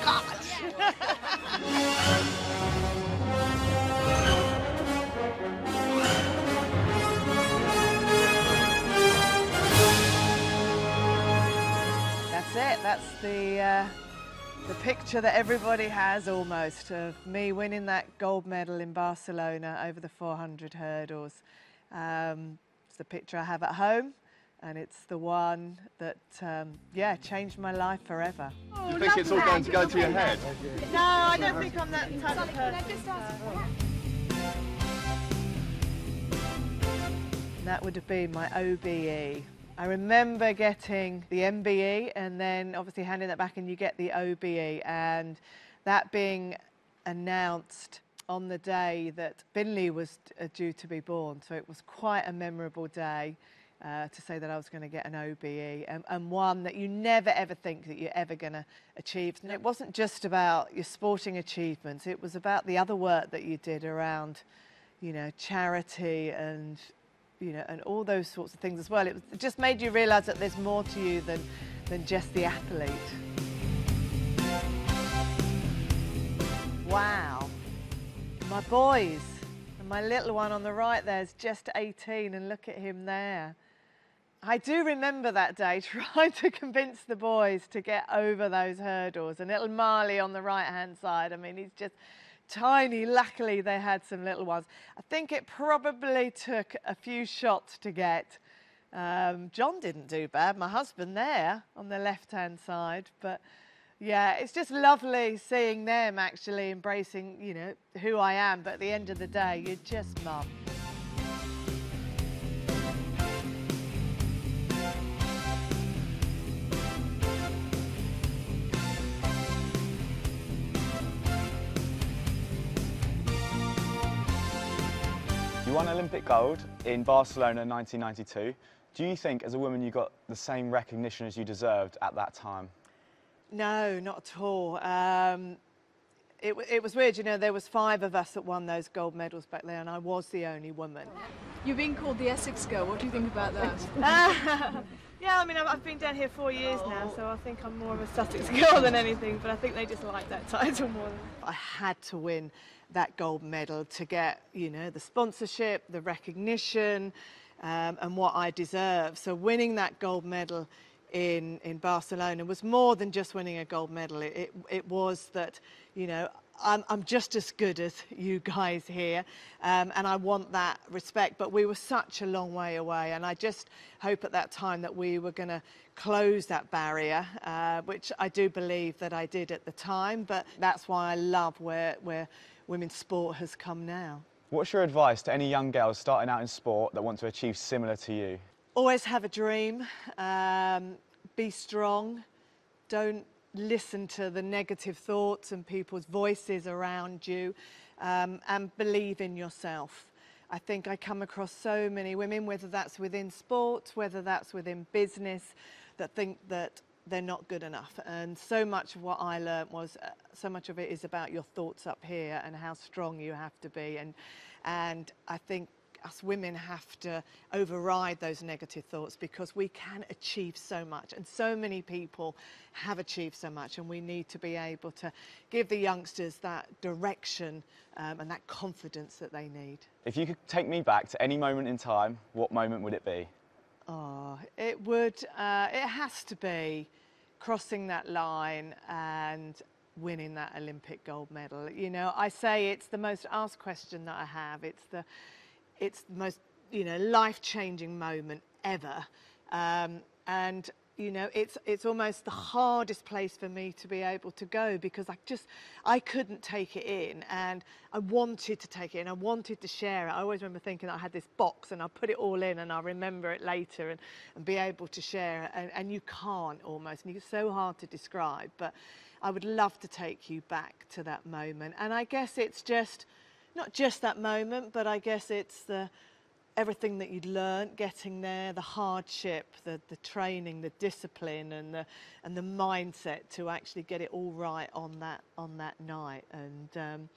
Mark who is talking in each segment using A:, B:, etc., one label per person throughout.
A: Scott! it. That's the uh, the picture that everybody has almost of me winning that gold medal in Barcelona over the 400 hurdles. Um, it's the picture I have at home and it's the one that, um, yeah, changed my life forever.
B: Do you think it's all going to go to your head?
A: No, I don't think I'm that type of person. That would have been my OBE. I remember getting the MBE and then obviously handing that back and you get the OBE and that being announced on the day that Finley was uh, due to be born. So it was quite a memorable day uh, to say that I was going to get an OBE and, and one that you never ever think that you're ever going to achieve. And it wasn't just about your sporting achievements, it was about the other work that you did around, you know, charity and you know, and all those sorts of things as well. It, was, it just made you realise that there's more to you than, than just the athlete. Wow. My boys, and my little one on the right there is just 18, and look at him there. I do remember that day trying to convince the boys to get over those hurdles, and little Marley on the right hand side. I mean, he's just tiny. Luckily, they had some little ones. I think it probably took a few shots to get. Um, John didn't do bad, my husband there on the left hand side. But yeah, it's just lovely seeing them actually embracing, you know, who I am. But at the end of the day, you're just mum.
C: Won Olympic gold in Barcelona in 1992. Do you think, as a woman, you got the same recognition as you deserved at that time?
A: No, not at all. Um, it, it, was weird, you know, there was five of us that won those gold medals back then, and I was the only woman.
D: You're being called the Essex girl. What do you think about that?
A: yeah, I mean, I've, I've, been down here four years now, so I think I'm more of a Sussex girl than anything, but I think they just like that title more. I had to win that gold medal to get, you know, the sponsorship, the recognition, um, and what I deserve. So winning that gold medal in, in Barcelona was more than just winning a gold medal. It, it, it was that, you know, I'm, I'm, just as good as you guys here, um, and I want that respect. But we were such a long way away, and I just hope at that time that we were going to close that barrier, uh, which I do believe that I did at the time. But that's why I love where, where women's sport has come now.
C: What's your advice to any young girls starting out in sport that want to achieve similar to you?
A: Always have a dream, um, be strong, don't listen to the negative thoughts and people's voices around you, um, and believe in yourself. I think I come across so many women, whether that's within sport, whether that's within business, that think that they're not good enough. And so much of what I learned was, uh, so much of it is about your thoughts up here and how strong you have to be. And, and I think us women have to override those negative thoughts because we can achieve so much and so many people have achieved so much and we need to be able to give the youngsters that direction um, and that confidence that they need.
C: If you could take me back to any moment in time, what moment would it be?
A: Oh, it would, uh, it has to be crossing that line and winning that Olympic gold medal. You know, I say it's the most asked question that I have. It's the, it's the most, you know, life-changing moment ever. Um, and you know it's it's almost the hardest place for me to be able to go because I just I couldn't take it in and I wanted to take it in. I wanted to share it. I always remember thinking I had this box and I put it all in and I remember it later and, and be able to share it. And, and you can't almost. And it's so hard to describe but I would love to take you back to that moment. And I guess it's just not just that moment but I guess it's the everything that you'd learnt getting there, the hardship, the, the training, the discipline and the, and the mindset to actually get it all right on that, on that night. And um,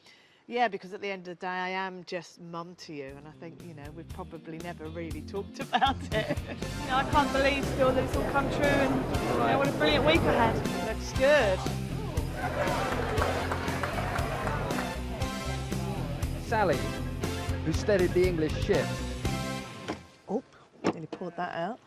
A: yeah, because at the end of the day, I am just mum to you. And I think, you know, we've probably never really talked about it. you know, I can't believe still that it's all come true and you know, what a brilliant week ahead. Looks good.
E: Sally, who steadied the English ship, Oh,
A: Nearly pulled that out.